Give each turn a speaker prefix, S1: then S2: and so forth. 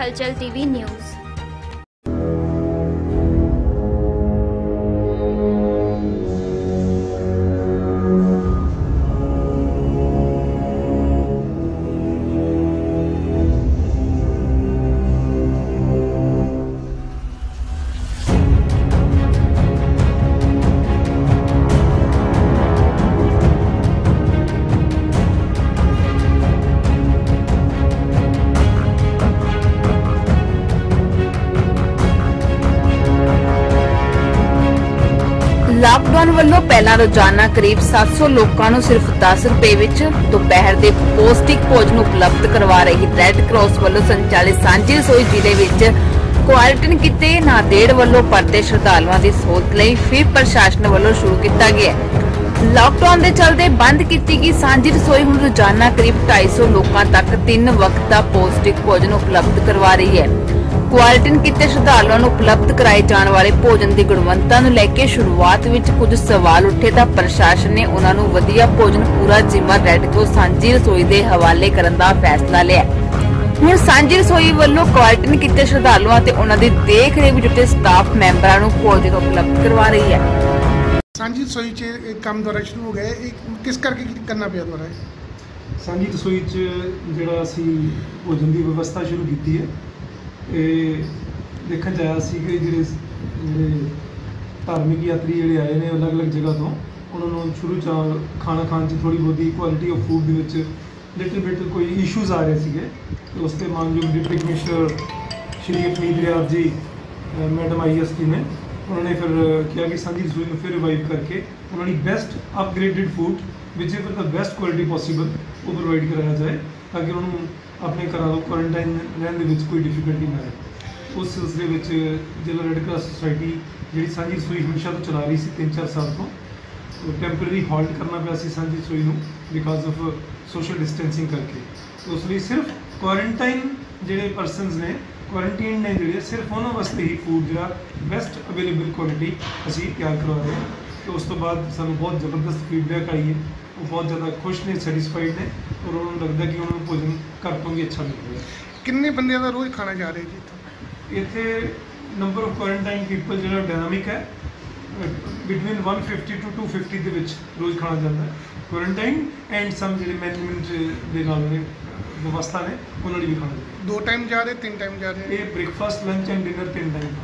S1: ਹਲਚਲ TV news.
S2: Lockdown ਵੱਲੋਂ ਪਹਿਲਾਂ ਰੋਜ਼ਾਨਾ ਕਰੀਬ 700 ਲੋਕਾਂ ਨੂੰ ਸਿਰਫ 10 ਰੁਪਏ ਵਿੱਚ ਦੁਪਹਿਰ ਦੇ ਪੌਸ਼ਟਿਕ ਭੋਜਨ ਉਪਲਬਧ ਕਰਵਾ ਰਹੀ ਰੈੱਡ ਕਰਾਸ ਵੱਲੋਂ ਸੰਚਾਲਿਤ ਸਾਂਝੀ ਰਸੋਈ ਜ਼ਿਲ੍ਹੇ ਵਿੱਚ ਕੁਆਰੰਟਾਈਨ ਕੀਤੇ ਨਾਦੇੜ ਵੱਲੋਂ ਪਰਦੇ ਸ਼ਰਧਾਲੂਆਂ ਦੀ ਸਹੂਲਤ ਲਈ ਫਿਰ ਪ੍ਰਸ਼ਾਸਨ ਵੱਲੋਂ ਸ਼ੁਰੂ ਕੀਤਾ ਗਿਆ। ਹੈ ਲਾਕਡਾਊਨ ਦੇ ਚਲਦੇ ਬੰਦ ਕੀਤੀ ਗਈ ਸਾਂਝੀ ਰਸੋਈ ਹੁਣ ਰੋਜ਼ਾਨਾ ਕਰੀਬ 250 ਲੋਕਾਂ ਤੱਕ ਤਿੰਨ ਵਕਤ ਦਾ ਪੌਸ਼ਟਿਕ ਭੋਜਨ ਉਪਲਬਧ ਕਰਵਾ ਰਹੀ ਹੈ। ਕੁਆਰੰਟਾਈਨ ਕੀਤੇ ਸ਼ਰਧਾਲੂਆਂ ਨੂੰ ਉਪਲਬਧ ਕਰਾਏ ਜਾਣ ਵਾਲੇ ਭੋਜਨ ਦੀ ਗੁਣਵੱਤਾ ਨੂੰ ਲੈ ਕੇ ਸ਼ੁਰੂਆਤ ਵਿੱਚ ਕੁਝ ਸਵਾਲ ਉੱਠੇ ਤਾਂ ਪ੍ਰਸ਼ਾਸਨ ਨੇ ਉਹਨਾਂ ਨੂੰ ਵਧੀਆ ਭੋਜਨ ਪੂਰਾ ਜ਼ਿੰਮਾ ਰੈੱਡ ਤੋਂ ਸਾਂਝੀ ਰਸੋਈ ਦੇ ਹਵਾਲੇ ਕਰਨ ਦਾ ਫੈਸਲਾ ਲਿਆ ਹੁਣ ਸਾਂਝੀ ਰਸੋਈ ਵੱਲੋਂ ਕੁਆਰੰਟਾਈਨ ਕੀਤੇ ਸ਼ਰਧਾਲੂਆਂ ਤੇ ਉਹਨਾਂ ਦੀ ਦੇਖ ਰੇਖ ਵਿੱਚ ਜੁਟੇ ਸਟਾਫ ਮੈਂਬਰਾਂ ਨੂੰ ਭੋਜਨ ਉਪਲਬਧ ਕਰਵਾ ਰਹੀ ਹੈ
S3: ਸਾਂਝੀ ਰਸੋਈ 'ਚ ਇਹ ਕੰਮ ਦੁਆਰਾ ਸ਼ੁਰੂ ਹੋ ਗਿਆ। ਇਹ ਕਿਸ ਕਰਕੇ ਕਰਨਾ ਪਿਆ ਦੁਆਰਾ?
S4: ਸਾਂਝੀ ਰਸੋਈ 'ਚ ਜਿਹੜਾ ਅਸੀਂ ਭੋਜਨ ਦੀ ਵਿਵਸਥਾ ਸ਼ੁਰੂ ਕੀਤੀ ਹੈ ਇਹ ਦੇਖਣ 'ਚ ਆਇਆ ਸੀ ਕਿ ਜਿਹੜੇ ਜਿਹੜੇ ਧਾਰਮਿਕ ਯਾਤਰੀ ਜਿਹੜੇ ਆਏ ਨੇ ਅਲੱਗ-ਅਲੱਗ ਜਗ੍ਹਾ ਤੋਂ, ਉਹਨਾਂ ਨੂੰ ਸ਼ੁਰੂ 'ਚ ਖਾਣਾ ਖਾਣ 'ਚ ਥੋੜੀ ਬਹੁਤੀ ਕੁਆਲਿਟੀ ਆਫ ਫੂਡ ਦੇ ਵਿੱਚ ਲਿਟਲ ਬਿਟ ਕੋਈ ਇਸ਼ੂਜ਼ ਆ ਰਹੇ ਸੀਗੇ। ਤੇ ਉਸ ਤੇ ਮਾਨਯੋਗ deputy commissioner Shri Apneet Riyait ji madam IST ਨੇ, ਉਹਨਾਂ ਨੇ ਫਿਰ ਕਿਹਾ ਕਿ ਸਾਂਝੀ ਰਸੋਈ ਨੂੰ ਫਿਰ ਰਿਵਾਈਵ ਕਰਕੇ ਉਹਨਾਂ ਦੀ best upgraded food which is the best quality possible ਉਹ ਪ੍ਰੋਵਾਈਡ ਕਰਾਇਆ ਜਾਏ। ਤਾਂ ਕਿ ਉਹਨਾਂ ਨੂੰ ਆਪਣੇ ਘਰਾਂ ਤੋਂ ਕੁਆਰੰਟਾਈਨ ਰਹਿਣ ਦੇ ਵਿੱਚ ਕੋਈ ਡਿਫਿਕਲਟੀ ਨਾ ਆਏ ਉਸ ਸਿਲਸਿਲੇ ਵਿੱਚ ਜ਼ਿਲ੍ਹਾ ਰੈੱਡ ਕਰਾਸ ਸੁਸਾਇਟੀ ਜਿਹੜੀ ਸਾਂਝੀ ਰਸੋਈ ਹਮੇਸ਼ਾ ਤੋਂ ਚਲਾ ਰਹੀ ਸੀ 3-4 ਸਾਲ ਤੋਂ ਟੈਂਪਰੇਰੀ ਹਾਲਟ ਕਰਨਾ ਪਿਆ ਸੀ ਸਾਂਝੀ ਰਸੋਈ ਨੂੰ ਬਿਕਾਜ਼ ਆਫ ਸੋਸ਼ਲ ਡਿਸਟੈਂਸਿੰਗ ਕਰਕੇ। ਉਸ ਲਈ ਸਿਰਫ ਕੁਆਰੰਟਾਈਨ ਜਿਹੜੇ ਪਰਸਨਸ ਨੇ ਕੁਆਰੰਟਾਈਨ ਨੇ ਜਿਹੜੇ, ਸਿਰਫ ਉਹਨਾਂ ਵਾਸਤੇ ਹੀ ਫੂਡ ਜਿਹੜਾ ਬੈਸਟ ਅਵੇਲੇਬਲ ਕੁਆਲਿਟੀ ਅਸੀਂ ਤਿਆਰ ਕਰਵਾ ਰਹੇ ਹਾਂ। ਤੇ ਉਸ ਤੋਂ ਬਾਅਦ ਸਾਨੂੰ ਬਹੁਤ ਜ਼ਬਰਦਸਤ ਫੀਡਬੈਕ ਆਈ ਹੈ। ਉਹ ਬਹੁਤ ਜ਼ਿਆਦਾ ਖੁਸ਼ ਨੇ ਸੈਟੀਸਫਾਈਡ ਨੇ ਔਰ ਉਹਨਾਂ ਨੂੰ ਲੱਗਦਾ ਕਿ ਉਹਨਾਂ ਨੂੰ ਭੋਜਨ ਘਰ ਤੋਂ ਵੀ ਅੱਛਾ ਮਿਲ ਰਿਹਾ।
S3: ਕਿੰਨੇ ਬੰਦਿਆਂ ਦਾ ਰੋਜ਼ ਖਾਣਾ ਜਾ ਰਿਹਾ ਜੀ ਇੱਥੋਂ?
S4: ਇੱਥੇ ਨੰਬਰ ਆਫ ਕੁਆਰੰਟਾਈਨ ਪੀਪਲ ਜਿਹੜਾ ਡਾਇਨਾਮਿਕ ਹੈ ਬਿਟਵੀਨ 150 ਟੂ 250 ਦੇ ਵਿੱਚ ਰੋਜ਼ ਖਾਣਾ ਜਾਂਦਾ ਹੈ। ਕੁਆਰੰਟਾਈਨ ਐਂਡ ਸਮ ਜਿਹੜੇ ਮੈਨੇਜਮੈਂਟ ਦੇ ਨਾਲ ਨੇ ਵਿਵਸਥਾ ਨੇ ਉਹਨਾਂ ਲਈ ਵੀ ਖਾਣਾ
S3: ਦੋ ਟਾਈਮ ਜਾ ਰਹੇ ਤਿੰਨ ਟਾਈਮ ਜਾ। ਰਹੇ?
S4: ਇਹ ਬ੍ਰੇਕਫਾਸਟ ਲੰਚ ਐਂਡ ਡਿਨਰ ਤਿੰਨ ਟਾਈਮ